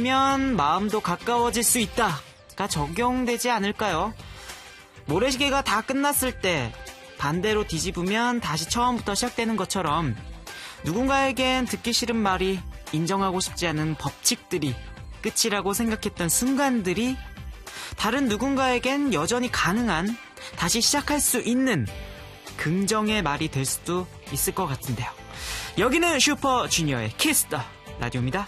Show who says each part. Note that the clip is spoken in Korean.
Speaker 1: 면 마음도 가까워질 수 있다가 적용되지 않을까요? 모래시계가 다 끝났을 때 반대로 뒤집으면 다시 처음부터 시작되는 것처럼 누군가에겐 듣기 싫은 말이 인정하고 싶지 않은 법칙들이 끝이라고 생각했던 순간들이 다른 누군가에겐 여전히 가능한 다시 시작할 수 있는 긍정의 말이 될 수도 있을 것 같은데요. 여기는 슈퍼주니어의 키스터 라디오입니다.